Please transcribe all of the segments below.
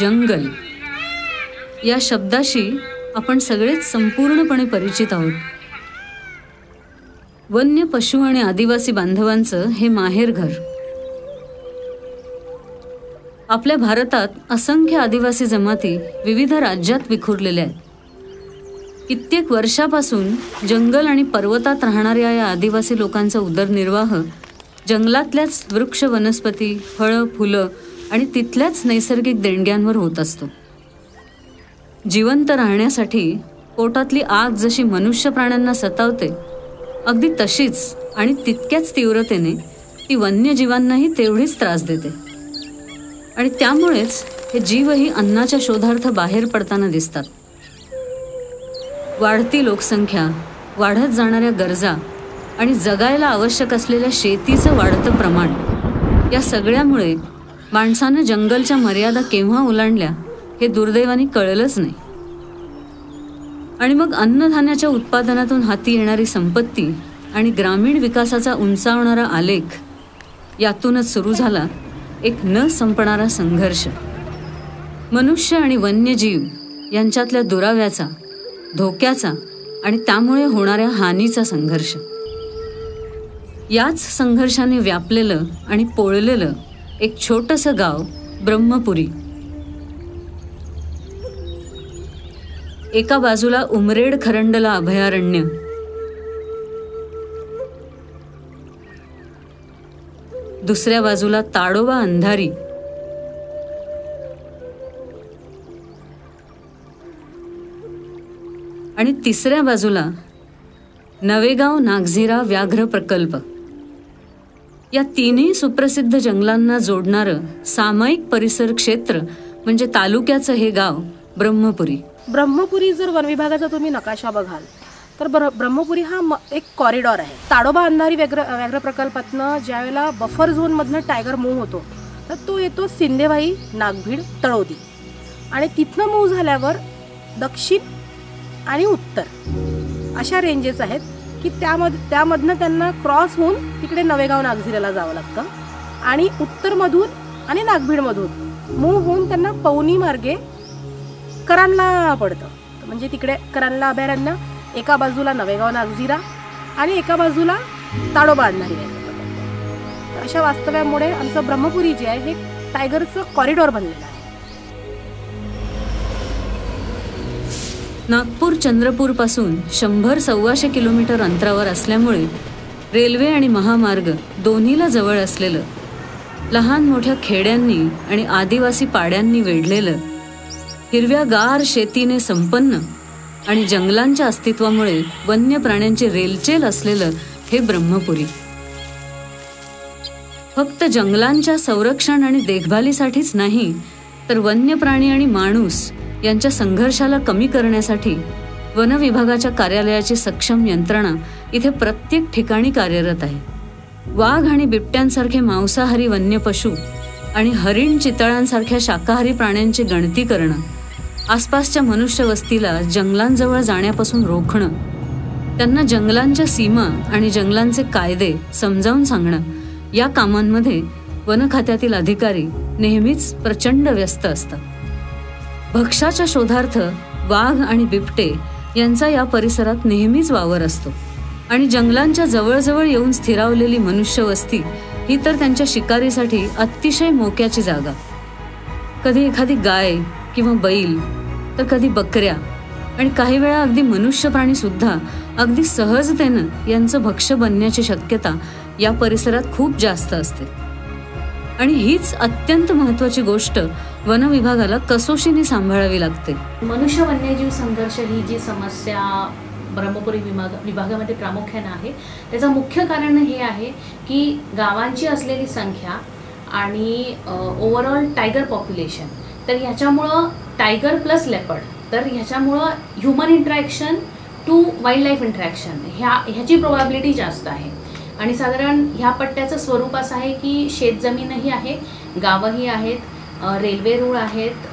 जंगल. या शब्दाशी आपण सगळेच संपूर्णपणे परिचित आहोत. वन्य पशु आणि आदिवासी बांधवांचं हे माहेरघर आपल्या भारतात असंख्य आदिवासी जमाती विविध राज्यात विखुरलेल्या आहेत. कित्येक वर्षापासून जंगल आणि पर्वतात राहणाऱ्या या आदिवासी लोकांचा उदरनिर्वाह जंगलातल्याच वृक्ष वनस्पती फळं फुलं आणि तिथल्याच नैसर्गिक देणग्यांवर होत असतो. जिवंत राहण्यासाठी पोटातली आग जशी मनुष्य प्राण्यांना सतावते अगदी तशीच आणि तितक्याच तीव्रतेने ती वन्यजीवांनाही तेवढीच त्रास देते. आणि त्यामुळेच हे जीवही अन्नाच्या शोधार्थ बाहेर पडताना दिसतात. वाढती लोकसंख्या वाढत जाणाऱ्या गरजा आणि जगायला आवश्यक असलेल्या शेतीचं वाढतं प्रमाण या सगळ्यामुळे माणसानं जंगलच्या मर्यादा केव्हा ओलांडल्या हे दुर्दैवाने कळलंच नाही. आणि मग अन्नधान्याच्या उत्पादनातून हाती येणारी संपत्ती आणि ग्रामीण विकासाचा उंचावणारा आलेख यातूनच सुरू झाला एक न संपणारा संघर्ष. मनुष्य आणि वन्यजीव यांच्यातल्या दुराव्याचा धोक्याचा आणि त्यामुळे होणाऱ्या हानीचा संघर्ष. याच संघर्षाने व्यापलेलं आणि पोळलेलं एक छोटंसं गाव ब्रह्मपुरी. एका बाजूला उमरेड खरंडला अभयारण्य. दुसऱ्या बाजूला ताडोबा अंधारी. आणि तिसऱ्या बाजूला नवेगाव नागझिरा व्याघ्र प्रकल्प. या तिन्ही सुप्रसिद्ध जंगलांना जोडणारं सामायिक परिसर क्षेत्र म्हणजे तालुक्याचं हे गाव ब्रह्मपुरी. ब्रह्मपुरी जर वन विभागाचा तुम्ही नकाशा बघाल तर ब्र ब्रह्मपुरी हा म एक कॉरिडॉर आहे. ताडोबा अंधारी व्याघ्र व्याघ्र प्रकल्पातनं ज्यावेळेला बफर झोनमधनं टायगर मूव्ह होतो तर तो येतो सिंदेवाई नागभीड तळोदी. आणि तिथनं मूव्ह झाल्यावर दक्षिण आणि उत्तर अशा रेंजेस आहेत. की त्यामध्ये त्यामधनं त्यांना क्रॉस होऊन तिकडे नवेगाव नागझिऱ्याला जावं लागतं. आणि उत्तरमधून आणि नागभीडमधून मूव्ह होऊन त्यांना पवनी मार्गे करांला पडतं. म्हणजे तिकडे करांला अभयारण्य एका बाजूला नवेगाव नागझिरा आणि एका बाजूला ताडोबा अंधारी अशा वास्तव्यामुळे आमचं ब्रह्मपुरी जे आहे हे टायगरचं कॉरिडॉर बनलेलं आहे. नागपूर चंद्रपूरपासून शंभर सव्वाशे किलोमीटर अंतरावर असल्यामुळे रेल्वे आणि महामार्ग दोन्हीला जवळ असलेलं लहान मोठ्या खेड्यांनी आणि आदिवासी पाड्यांनी वेढलेलं हिरव्या गार शेतीने संपन्न आणि जंगलांच्या अस्तित्वामुळे वन्य प्राण्यांची रेलचेल असलेलं हे ब्रह्मपुरी. फक्त जंगलांच्या संरक्षण आणि देखभालीसाठीच नाही तर वन्य प्राणी आणि माणूस यांच्या संघर्षाला कमी करण्यासाठी वन विभागाच्या कार्यालयाची सक्षम यंत्रणा इथे प्रत्येक ठिकाणी कार्यरत आहे. वाघ आणि बिबट्यांसारखे मांसाहारी वन्य पशु आणि हरिण चितळांसारख्या शाकाहारी प्राण्यांची गणती करणं आसपासच्या मनुष्यवस्तीला जंगलांजवळ जाण्यापासून रोखणं त्यांना जंगलांच्या सीमा आणि जंगलांचे कायदे समजावून सांगणं या कामांमध्ये वन खात्यातील अधिकारी नेहमीच प्रचंड व्यस्त असतात. भक्ष्याच्या शोधार्थ वाघ आणि बिबटे यांचा या परिसरात नेहमीच वावर असतो. आणि जंगलांच्या जवळजवळ येऊन स्थिरावलेली मनुष्यवस्ती ही तर त्यांच्या शिकारीसाठी अतिशय मोक्याची जागा. कधी एखादी गाय किंवा बैल तर कधी बकऱ्या आणि काही वेळा अगदी मनुष्य प्राणीसुद्धा अगदी सहजतेनं यांचं भक्ष्य बनण्याची शक्यता या परिसरात खूप जास्त असते. आणि हीच अत्यंत महत्त्वाची गोष्ट वन विभागाला कसोशीने सांभाळावी लागते. मनुष्य वन्यजीव संघर्ष ही जी समस्या ब्रह्मपुरी विभाग विभागामध्ये प्रामुख्यानं आहे त्याचं मुख्य कारण हे आहे की गावांची असलेली संख्या आणि ओव्हरऑल टायगर पॉप्युलेशन तर ह्याच्यामुळं टायगर प्लस लेपर्ड तर ह्याच्यामुळं human interaction to wildlife interaction ह्या ह्याची प्रोबॅबिलिटी जास्त आहे. आणि साधारण ह्या पट्ट्याचं स्वरूप असं आहे की शेतजमीनही आहे गावंही आहेत रेल्वे रूळ आहेत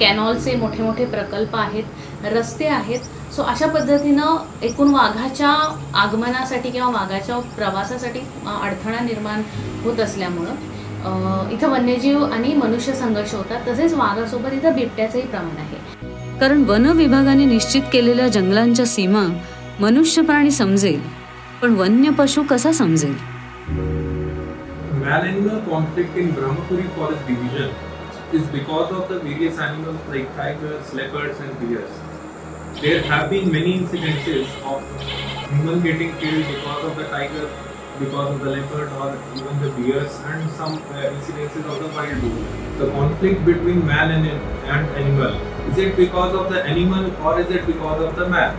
कॅनॉलचे मोठे मोठे प्रकल्प आहेत रस्ते आहेत. सो अशा पद्धतीनं एकूण वाघाच्या आगमनासाठी किंवा वाघाच्या प्रवासासाठी अडथळा निर्माण होत असल्यामुळं इथं वन्यजीव आणि मनुष्य संघर्ष होतात. तसेच वाघासोबत इथं बिबट्याचंही प्रमाण आहे. कारण वन विभागाने निश्चित केलेल्या जंगलांच्या सीमा मनुष्य प्राणी समजेल पण वन्य पशु कसा समजेल? Man-animal conflict in Brahmapuri Forest Division is because of the various animals like tigers, leopards, and bears. There have been many incidences of human getting killed because of the tiger, because of the leopard, or even the bears, and some uh, incidences of the wild boar. The conflict between man and, and animal is it because of the animal or is it because of the man?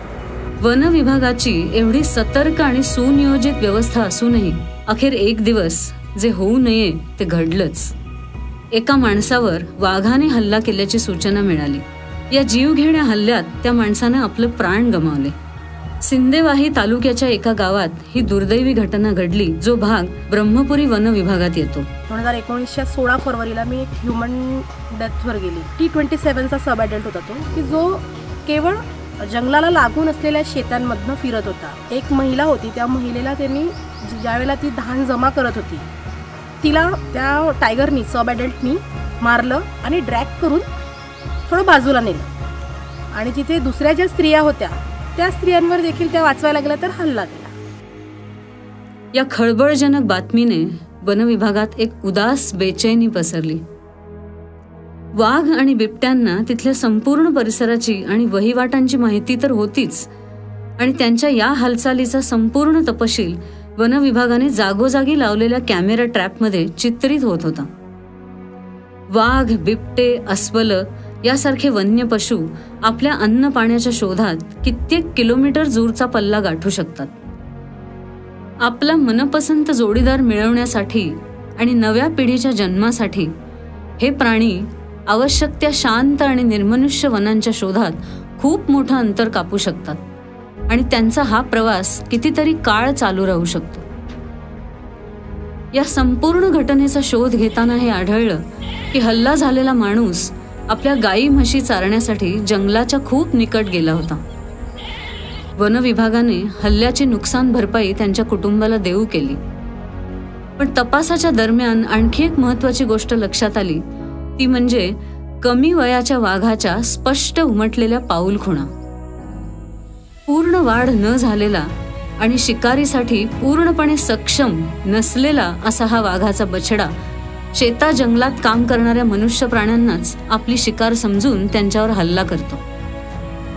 वन विभागाची एवढी सतर्क आणि सुनियोजित व्यवस्था असूनही अखेर एक दिवस जे होऊ नये ते घडलंच. एका माणसावर वाघाने हल्ला केल्याची सूचना मिळाली. या जीवघेण्या हल्ल्यात त्या माणसानं आपलं प्राण गमावले. सिंदेवाही तालुक्याच्या एका गावात ही दुर्दैवी घटना घडली जो भाग ब्रह्मपुरी वन विभागात येतो. दोन हजार एकोणीसच्या सोळा फरवरीला मी एक ह्युमन डेथवर गेली. टी ट्वेंटी सेव्हनचा सब ॲडल्ट होता तो की जो केवळ जंगलाला लागून असलेल्या शेतांमधनं फिरत होता. एक महिला होती त्या महिलेला त्यांनी ज्यावेळेला ती धान जमा करत होती तिला त्या टायगरनी सब ॲडल्टनी मारलं आणि ड्रॅग करून थोडं बाजूला नेलं. आणि तिथे दुसऱ्या ज्या स्त्रिया होत्या त्या स्त्रियांवर देखील त्या वाचवायला गेल्या तर हल्ला केला. या खळबळजनक बातमीने वनविभागात एक उदास बेचैनी पसरली. वाघ आणि बिबट्यांना तिथल्या संपूर्ण परिसराची आणि वहिवाटांची माहिती तर होतीच आणि त्यांच्या या हालचालीचा संपूर्ण तपशील वनविभागाने जागोजागी लावलेल्या कॅमेरा ट्रॅपमध्ये चित्रित होत होता. वाघ बिबटे अस्वल यासारखे वन्य पशु आपल्या अन्न पाण्याच्या शोधात कित्येक किलोमीटर दूरचा पल्ला गाठू शकतात. आपला मनपसंत जोडीदार मिळवण्यासाठी आणि नव्या पिढीच्या जन्मासाठी हे प्राणी आवश्यक त्या शांत आणि निर्मनुष्य वनांच्या शोधात खूप मोठं अंतर कापू शकतात. आणि त्यांचा हा प्रवास कितीतरी काळ चालू राहू शकतो. या संपूर्ण घटनेचा शोध घेताना हे आढळलं की हल्ला झालेला माणूस आपल्या गाई म्हशी चारण्यासाठी जंगलाच्या खूप निकट गेला होता. वनविभागाने हल्ल्याची नुकसान भरपाई त्यांच्या कुटुंबाला देऊ केली. पण तपासाच्या दरम्यान आणखी एक महत्वाची गोष्ट लक्षात आली ती म्हणजे कमी वयाच्या वाघाच्या स्पष्ट उमटलेल्या पाऊलखुणा. पूर्ण वाढ न झालेला आणि शिकारीसाठी पूर्णपणे सक्षम नसलेला असा हा वाघाचा बछडा शेता जंगलात काम करणाऱ्या मनुष्य प्राण्यांनाच आपली शिकार समजून त्यांच्यावर हल्ला करतो.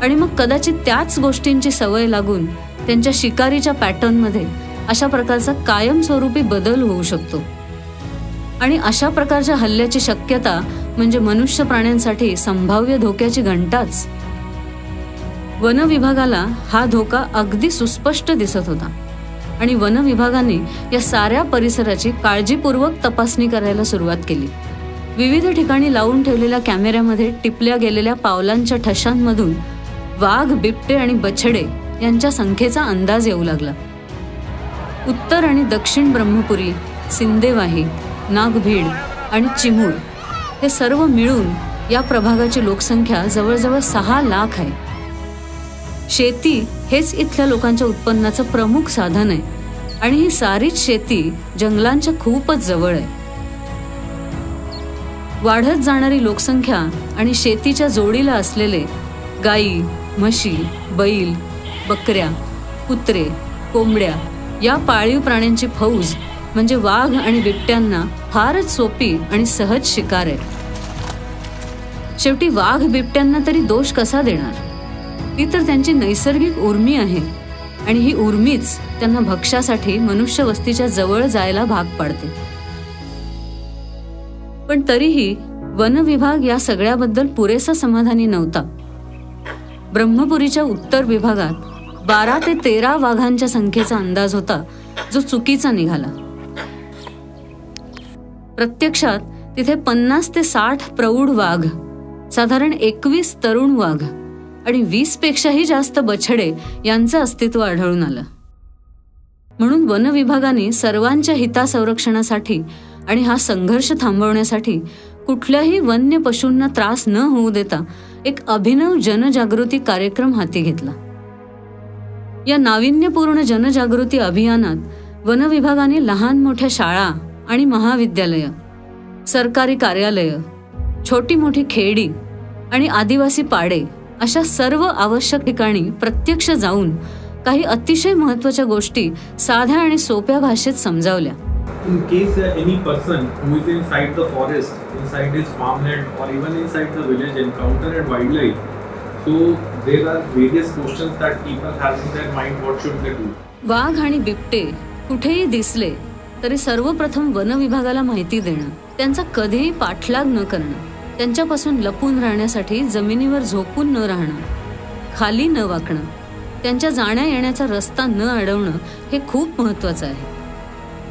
आणि मग कदाचित त्याच गोष्टींची सवय लागून त्यांच्या शिकारीच्या पॅटर्नमध्ये अशा प्रकारचा कायमस्वरूपी बदल होऊ शकतो. आणि अशा प्रकारच्या हल्ल्याची शक्यता म्हणजे मनुष्य प्राण्यांसाठी संभाव्य धोक्याची घंटाच वन विभागाला हा धोका अगदी सुस्पष्ट दिसत होता. आणि वन विभागाने या साऱ्या परिसराची काळजीपूर्वक तपासणी करायला सुरुवात केली. विविध ठिकाणी लावून ठेवलेल्या कॅमेऱ्यामध्ये टिपल्या गेलेल्या पावलांच्या ठशांमधून वाघ बिबटे आणि बछडे यांच्या संख्येचा अंदाज येऊ लागला. उत्तर आणि दक्षिण ब्रह्मपुरी सिंदेवाही नागभीड आणि चिमूर हे सर्व मिळून या प्रभागाची लोकसंख्या जवळजवळ सहा लाख आहे. शेती हेच इथल्या लोकांच्या उत्पन्नाचं प्रमुख साधन आहे. आणि ही सारीच शेती जंगलांच्या खूपच जवळ आहे. वाढत जाणारी लोकसंख्या आणि शेतीच्या जोडीला असलेले गाई म्हशी बैल बकऱ्या कुत्रे कोंबड्या या पाळीव प्राण्यांची फौज म्हणजे वाघ आणि बिबट्यांना फारच सोपी आणि सहज शिकार आहे. शेवटी वाघ बिबट्यांना तरी दोष कसा देणार? ती तर त्यांची नैसर्गिक उर्मी आहे. आणि ही उर्मीच त्यांना भक्ष्यासाठी मनुष्य वस्तीच्या जवळ जायला भाग पाडते. पण तरीही वन विभाग या सगळ्याबद्दल पुरेसा समाधानी नव्हता. ब्रह्मपुरीच्या उत्तर विभागात बारा ते तेरा वाघांच्या संख्येचा अंदाज होता जो चुकीचा निघाला. प्रत्यक्षात तिथे पन्नास ते साठ प्रौढ वाघ साधारण एकवीस तरुण वाघ आणि वीस पेक्षाही जास्त बछडे यांचं अस्तित्व आढळून आलं. म्हणून वन विभागाने सर्वांच्या हितासंरक्षणासाठी आणि हा संघर्ष थांबवण्यासाठी कुठल्याही वन्य पशूंना त्रास न होऊ देता एक अभिनव जनजागृती कार्यक्रम हाती घेतला. या नाविन्यपूर्ण जनजागृती अभियानात वन विभागाने लहान मोठ्या शाळा आणि महाविद्यालय सरकारी कार्यालय छोटी मोठी खेडी आणि आदिवासी पाडे अशा सर्व आवश्यक ठिकाणी प्रत्यक्ष जाऊन काही अतिशय महत्त्वाच्या गोष्टी साध्या आणि सोप्या भाषेत समजावल्या In case uh, any person who is inside the forest, inside his farmland, or even inside the village encountered wildlife, so there are various questions that people have in their mind. What should they do? वाघ आणि बिबटे कुठेही दिसले तरी सर्वप्रथम one विभागाला माहिती देणं त्यांचा कधीही पाठलाग न करणं त्यांच्यापासून लपून राहण्यासाठी जमिनीवर झोपून न राहणं खाली न वाकणं त्यांच्या जाण्या येण्याचा रस्ता न अडवणं हे खूप महत्वाचं आहे.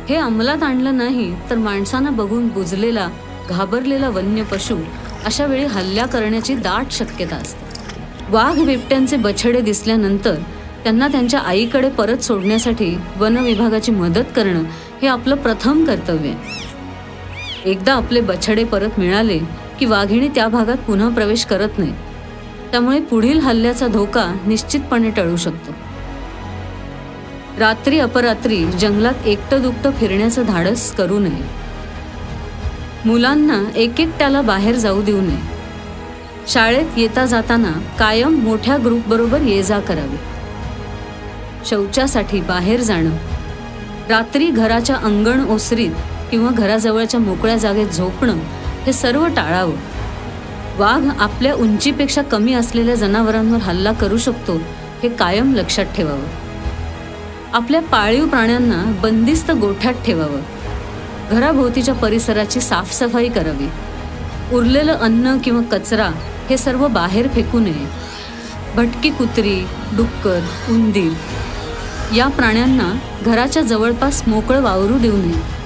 हे अंमलात आणलं नाही तर माणसांना बघून बुजलेला घाबरलेला वन्य पशु अशा वेळी हल्ला करण्याची दाट शक्यता असते. वाघ बिबट्यांचे बछडे दिसल्यानंतर त्यांना त्यांच्या आईकडे परत सोडण्यासाठी वन विभागाची मदत करणं हे आपलं प्रथम कर्तव्य आहे. एकदा आपले बछडे परत मिळाले की वाघिणी त्या भागात पुन्हा प्रवेश करत नाही. त्यामुळे पुढील हल्ल्याचा धोका निश्चितपणे टळू शकतो. रात्री अपरात्री जंगलात एकटं दुकटं फिरण्याचं धाडस करू नये. मुलांना एक एकट्याला बाहेर जाऊ देऊ नये. शाळेत येता जाताना कायम मोठ्या ग्रुपबरोबर ये जा करावी. शौचासाठी बाहेर जाणं. रात्री घराच्या अंगण ओसरीत किंवा घराजवळच्या मोकळ्या जागेत झोपणं हे सर्व टाळावं. वाघ आपल्या उंचीपेक्षा कमी असलेल्या जनावरांवर हल्ला करू शकतो हे कायम लक्षात ठेवावं. आपल्या पाळीव प्राण्यांना बंदिस्त गोठ्यात ठेवावं. घराभोवतीच्या परिसराची साफसफाई करावी. उरलेलं अन्न किंवा कचरा हे सर्व बाहेर फेकू नये. भटकी कुत्री डुक्कर उंदीर या प्राण्यांना घराच्या जवळपास मोकळं वावरू देऊ नये.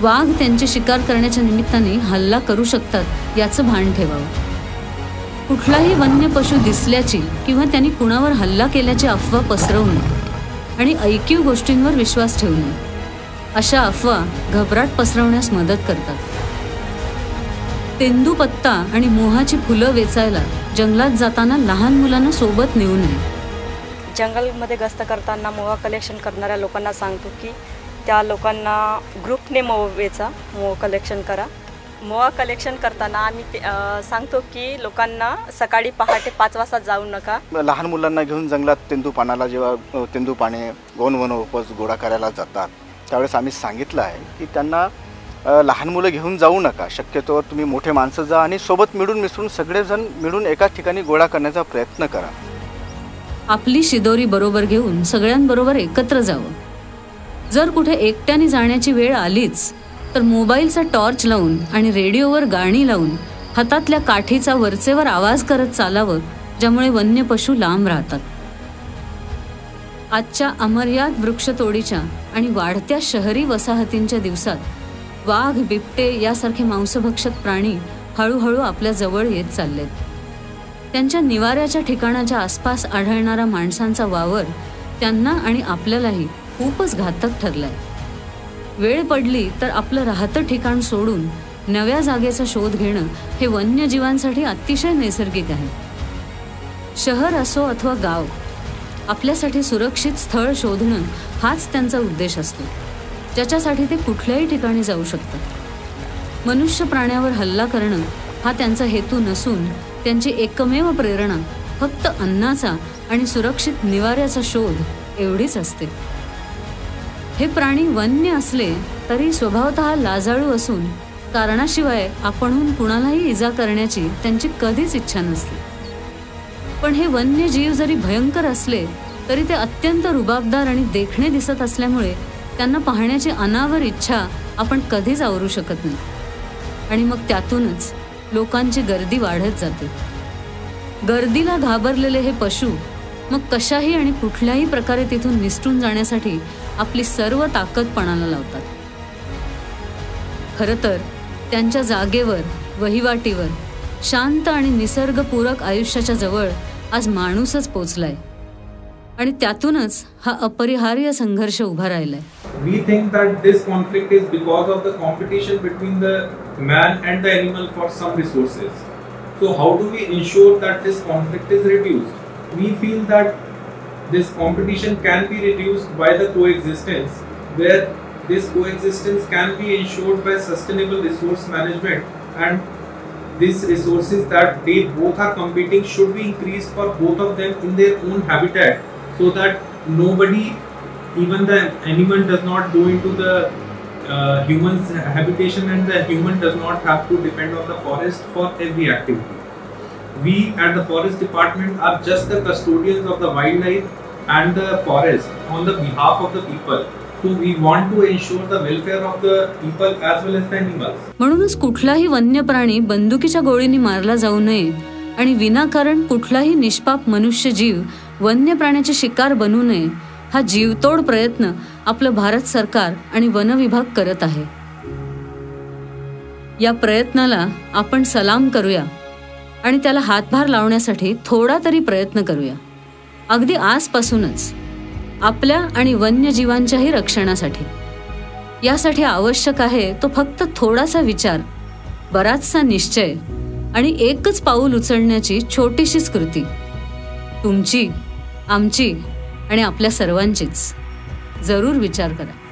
वाघ त्यांची शिकार करण्याच्या निमित्ताने हल्ला करू शकतात याचं भान ठेवावं. कुठलाही वन्य पशु दिसल्याची किंवा त्यांनी कुणावर हल्ला केल्याची अफवा पसरवू नये आणि ऐकीव गोष्टींवर विश्वास ठेवू नये. अशा अफवा घबराट पसरवण्यास मदत करतात. तेंदूपत्ता आणि मोहाची फुलं वेचायला जंगलात जाताना लहान मुलांना सोबत नेऊ नये. जंगलमध्ये गस्त करताना मोहा कलेक्शन करणाऱ्या लोकांना सांगतो की त्या लोकांना ग्रुपने मोवेचा मोह कलेक्शन करा. मोहा कलेक्शन करताना आम्ही ते सांगतो की लोकांना सकाळी पहाटे पाच वाजता जाऊ नका. लहान मुलांना घेऊन जंगलात तेंदू पानाला जेव्हा तेंदू पाने वन वन उपस गोळा करायला जातात त्यावेळेस आम्ही सांगितलं आहे की त्यांना लहान मुलं घेऊन जाऊ नका. शक्यतोवर तुम्ही मोठे माणसं जा आणि सोबत मिळून मिसळून सगळेजण मिळून एकाच ठिकाणी गोळा करण्याचा प्रयत्न करा. आपली शिदोरी बरोबर घेऊन सगळ्यांबरोबर एकत्र जावं. जर कुठे एकट्याने जाण्याची वेळ आलीच तर मोबाईलचा टॉर्च लावून आणि रेडिओवर गाणी लावून हातातल्या काठीचा वरचेवर आवाज करत चालावं ज्यामुळे वन्य पशु लांब राहतात. आजच्या अमर्याद वृक्षतोडीच्या आणि वाढत्या शहरी वसाहतींच्या दिवसात वाघ बिबटे यासारखे मांसभक्षक प्राणी हळूहळू आपल्या जवळ येत चाललेत. त्यांच्या निवाऱ्याच्या ठिकाणाच्या आसपास आढळणारा माणसांचा वावर त्यांना आणि आपल्यालाही खूपच घातक ठरलाय. वेळ पडली तर आपलं राहतं ठिकाण सोडून नव्या जागेचा शोध घेणं हे वन्यजीवांसाठी अतिशय नैसर्गिक आहे. शहर असो अथवा गाव आपल्यासाठी सुरक्षित स्थळ शोधणं हाच त्यांचा उद्देश असतो. ज्याच्यासाठी ते कुठल्याही ठिकाणी जाऊ शकतात. मनुष्य प्राण्यावर हल्ला करणं हा त्यांचा हेतू नसून त्यांची एकमेव प्रेरणा फक्त अन्नाचा आणि सुरक्षित निवाऱ्याचा शोध एवढीच असते. हे प्राणी वन्य असले तरी स्वभावत लाजाळू असून कारणाशिवाय आपणहून कुणालाही इजा करण्याची त्यांची कधीच इच्छा नसते. पण हे वन्य जीव जरी भयंकर असले तरी ते अत्यंत रुबाबदार आणि देखणे दिसत असल्यामुळे त्यांना पाहण्याची अनावर इच्छा आपण कधीच आवरू शकत नाही. आणि मग त्यातूनच लोकांची गर्दी वाढत जाते. गर्दीला घाबरलेले हे पशु मग कशाही आणि कुठल्याही प्रकारे तिथून निसटून जाण्यासाठी आपली सर्व ताकद पणाला लावतात. खरं तर त्यांच्या जागेवर वहिवाटीवर शांत आणि निसर्गपूरक आयुष्याच्या जवळ आज माणूसच पोचलाय. आणि त्यातूनच हा अपरिहार्य संघर्ष उभा राहिलाय. We think that this conflict is because of the competition We feel that this competition can be reduced by the coexistence, where this coexistence can be ensured by sustainable resource management and these resources that they both are competing should be increased for both of them in their own habitat so that nobody even the animal does not go into the uh, human's habitation and the human does not have to depend on the forest for every activity. We at the forest department are just the custodians of the wildlife and the forest on the behalf of the people. So we want to ensure the welfare of the people as well as the animals. म्हणूनच कुठलाही वन्य प्राणी बंदुकीच्या गोळीने मारला जाऊ नये आणि विनाकारण कुठलाही निष्पाप मनुष्य जीव वन्य प्राण्याची शिकार बनू नये हा जीवतोड प्रयत्न आपलं भारत सरकार आणि वन विभाग करत आहे या प्रयत्नाला आपण सलाम करूया आणि त्याला हातभार लावण्यासाठी थोडा तरी प्रयत्न करूया. अगदी आजपासूनच आपल्या आणि वन्यजीवांच्याही रक्षणासाठी. यासाठी आवश्यक आहे तो फक्त थोडासा विचार बराचसा निश्चय आणि एकच पाऊल उचलण्याची छोटीशीच कृती. तुमची आमची आणि आपल्या सर्वांचीच. जरूर विचार करा.